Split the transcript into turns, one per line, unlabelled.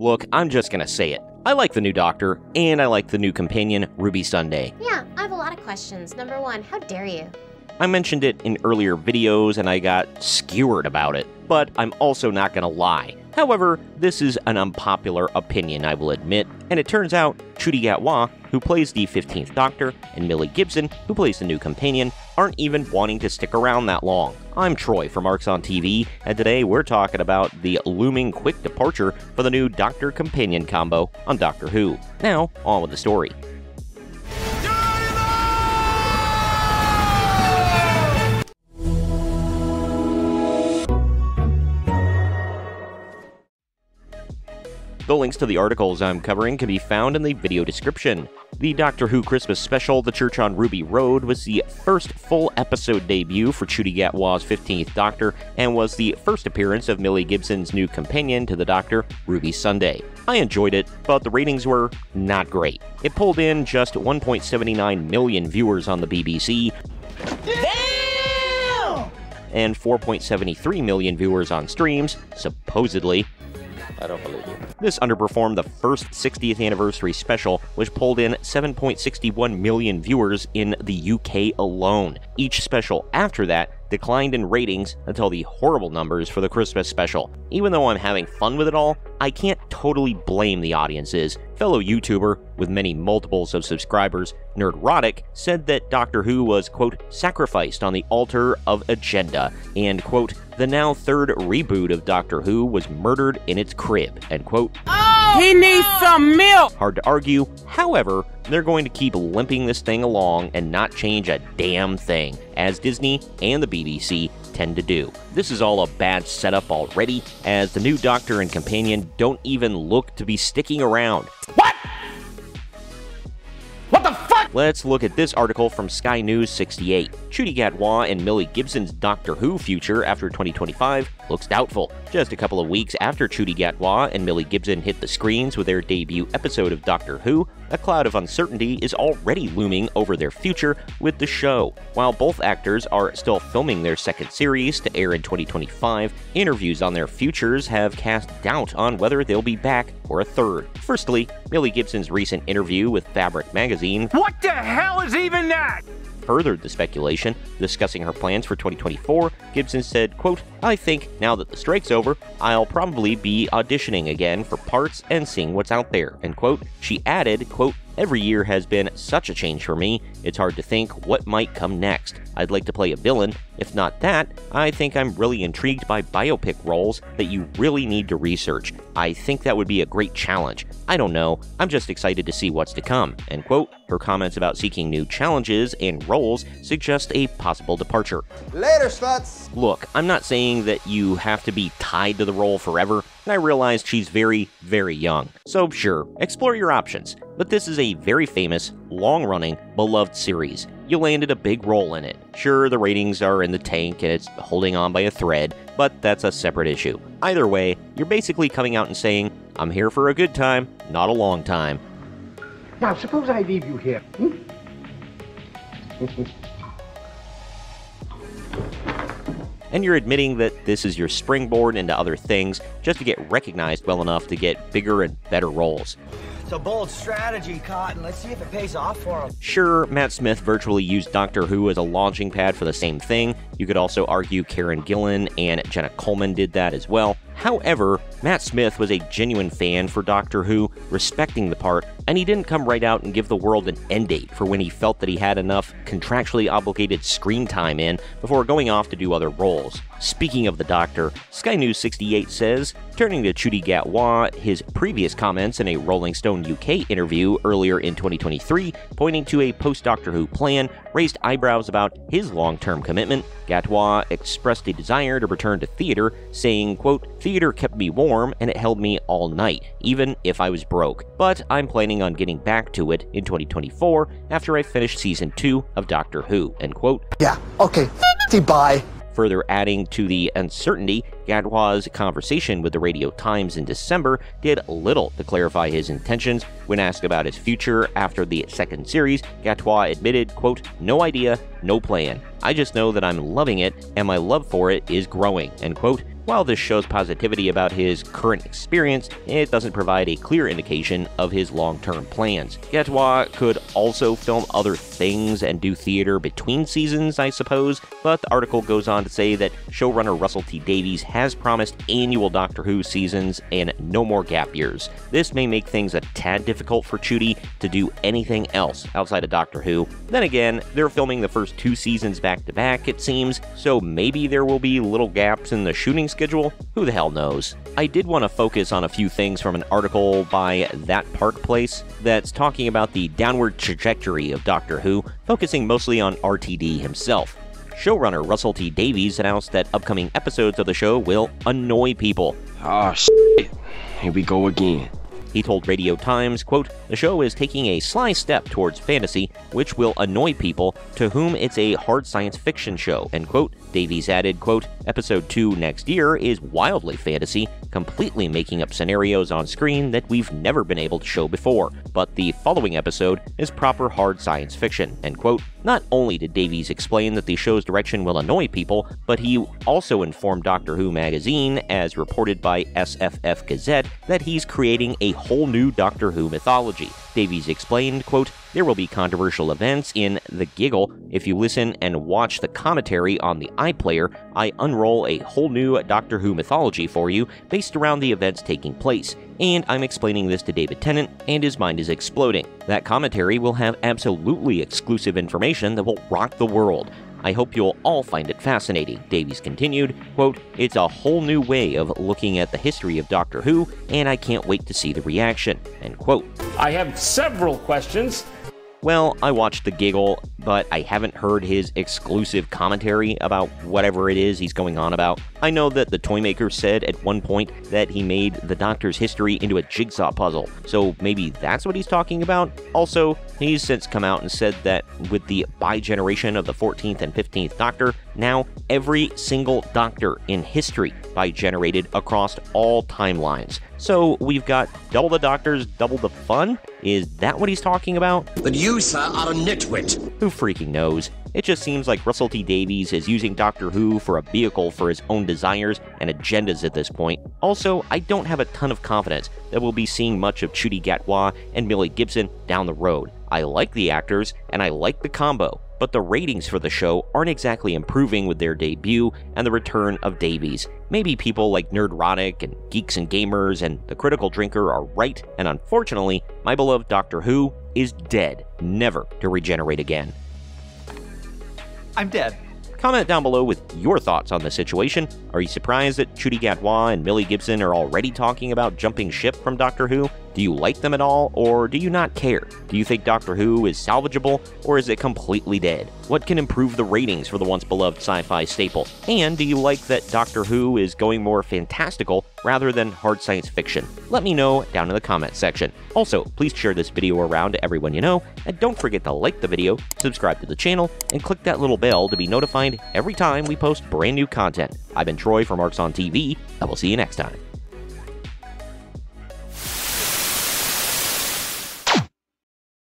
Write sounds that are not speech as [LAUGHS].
Look, I'm just gonna say it. I like the new Doctor, and I like the new companion, Ruby Sunday.
Yeah, I have a lot of questions. Number one, how dare you?
I mentioned it in earlier videos and I got skewered about it, but I'm also not gonna lie. However, this is an unpopular opinion, I will admit, and it turns out Ncuti Gatwa, who plays the 15th Doctor, and Millie Gibson, who plays the new companion, aren't even wanting to stick around that long. I'm Troy from Arcs on TV, and today we're talking about the looming quick departure for the new Doctor Companion combo on Doctor Who. Now, on with the story. The links to the articles I'm covering can be found in the video description. The Doctor Who Christmas special, The Church on Ruby Road, was the first full episode debut for Ncuti Gatwa's 15th Doctor and was the first appearance of Millie Gibson's new companion to the Doctor, Ruby Sunday. I enjoyed it, but the ratings were not great. It pulled in just 1.79 million viewers on the BBC. Damn! And 4.73 million viewers on streams, supposedly.
I don't believe you.
This underperformed the first 60th anniversary special, which pulled in 7.61 million viewers in the UK alone. Each special after that declined in ratings until the horrible numbers for the Christmas special. Even though I'm having fun with it all, I can't totally blame the audiences. Fellow YouTuber with many multiples of subscribers, Nerdrotic, said that Doctor Who was, quote, sacrificed on the altar of agenda, and, quote, the now third reboot of Doctor Who was murdered in its crib, end quote.
He needs some milk!
Hard to argue. However, they're going to keep limping this thing along and not change a damn thing, as Disney and the BBC tend to do. This is all a bad setup already, as the new Doctor and companion don't even look to be sticking around.
What?
Let's look at this article from Sky News 68. Ncuti Gatwa and Millie Gibson's Doctor Who future after 2025 looks doubtful. Just a couple of weeks after Ncuti Gatwa and Millie Gibson hit the screens with their debut episode of Doctor Who, a cloud of uncertainty is already looming over their future with the show. While both actors are still filming their second series to air in 2025, interviews on their futures have cast doubt on whether they'll be back for a third. Firstly, Millie Gibson's recent interview with Fabric magazine
What the hell is even that?
furthered the speculation. Discussing her plans for 2024, Gibson said, quote, I think now that the strike's over, I'll probably be auditioning again for parts and seeing what's out there, end quote. She added, quote, Every year has been such a change for me, it's hard to think what might come next. I'd like to play a villain. If not that, I think I'm really intrigued by biopic roles that you really need to research. I think that would be a great challenge. I don't know, I'm just excited to see what's to come. End quote. Her comments about seeking new challenges and roles suggest a possible departure.
Later, sluts!
Look, I'm not saying that you have to be tied to the role forever, and I realize she's very, very young. So, sure, explore your options. But this is a very famous, long running, beloved series. You landed a big role in it. Sure, the ratings are in the tank and it's holding on by a thread, but that's a separate issue. Either way, you're basically coming out and saying, I'm here for a good time, not a long time.
Now, suppose I leave you here. Hmm? [LAUGHS]
and you're admitting that this is your springboard into other things just to get recognized well enough to get bigger and better roles.
It's a bold strategy, Cotton. Let's see if it pays off for him.
Sure, Matt Smith virtually used Doctor Who as a launching pad for the same thing. You could also argue Karen Gillan and Jenna Coleman did that as well. However, Matt Smith was a genuine fan for Doctor Who, respecting the part, and he didn't come right out and give the world an end date for when he felt that he had enough contractually obligated screen time in before going off to do other roles. Speaking of the Doctor, Sky News 68 says, turning to Ncuti Gatwa, his previous comments in a Rolling Stone UK interview earlier in 2023, pointing to a post Doctor Who plan, raised eyebrows about his long term commitment. Gatwa expressed a desire to return to theater, saying, quote, Theater kept me warm and it held me all night, even if I was broke. But I'm planning on getting back to it in 2024 after I finish season 2 of Doctor Who, end quote.
Yeah, okay. Bye.
Further adding to the uncertainty, Gatwa's conversation with the Radio Times in December did little to clarify his intentions. When asked about his future after the second series, Gatwa admitted, quote, no idea, no plan. I just know that I'm loving it and my love for it is growing, end quote. While this shows positivity about his current experience, it doesn't provide a clear indication of his long term plans. Gatwa could also film other things and do theater between seasons, I suppose, but the article goes on to say that showrunner Russell T Davies has promised annual Doctor Who seasons and no more gap years. This may make things a tad difficult for Ncuti to do anything else outside of Doctor Who. Then again, they're filming the first two seasons back to back, it seems, so maybe there will be little gaps in the shooting schedule? Who the hell knows? I did want to focus on a few things from an article by That Park Place that's talking about the downward trajectory of Doctor Who, focusing mostly on RTD himself. Showrunner Russell T Davies announced that upcoming episodes of the show will annoy people.
Ah, shit. Here we go again.
He told Radio Times, quote, The show is taking a sly step towards fantasy, which will annoy people to whom it's a hard science fiction show, end quote. Davies added, quote, Episode 2 next year is wildly fantasy, completely making up scenarios on screen that we've never been able to show before, but the following episode is proper hard science fiction, end quote. Not only did Davies explain that the show's direction will annoy people, but he also informed Doctor Who magazine, as reported by SFF Gazette, that he's creating a whole new Doctor Who mythology. Davies explained, quote, there will be controversial events in The Giggle. If you listen and watch the commentary on the iPlayer, I unroll a whole new Doctor Who mythology for you based around the events taking place. And I'm explaining this to David Tennant, and his mind is exploding. That commentary will have absolutely exclusive information that will rock the world. I hope you'll all find it fascinating, Davies continued. Quote, It's a whole new way of looking at the history of Doctor Who, and I can't wait to see the reaction. End quote.
I have several questions.
Well, I watched The Giggle, but I haven't heard his exclusive commentary about whatever it is he's going on about. I know that the Toymaker said at one point that he made the Doctor's history into a jigsaw puzzle, so maybe that's what he's talking about? Also, he's since come out and said that with the bi-generation of the 14th and 15th Doctor, now every single Doctor in history bi-generated across all timelines. So we've got double the Doctors, double the fun? Is that what he's talking about?
But you, sir, are a nitwit.
Who freaking knows? It just seems like Russell T Davies is using Doctor Who for a vehicle for his own desires and agendas at this point. Also, I don't have a ton of confidence that we'll be seeing much of Ncuti Gatwa and Millie Gibson down the road. I like the actors, and I like the combo, but the ratings for the show aren't exactly improving with their debut and the return of Davies. Maybe people like Nerdrotic and Geeks and Gamers and The Critical Drinker are right, and unfortunately, my beloved Doctor Who is dead, never to regenerate again.
I'm dead.
Comment down below with your thoughts on the situation. Are you surprised that Ncuti Gatwa and Millie Gibson are already talking about jumping ship from Doctor Who? Do you like them at all, or do you not care? Do you think Doctor Who is salvageable, or is it completely dead? What can improve the ratings for the once beloved sci fi staple? And do you like that Doctor Who is going more fantastical rather than hard science fiction? Let me know down in the comments section. Also, please share this video around to everyone you know, and don't forget to like the video, subscribe to the channel, and click that little bell to be notified every time we post brand new content. I've been Troy from Arcs on TV, and we'll see you next time.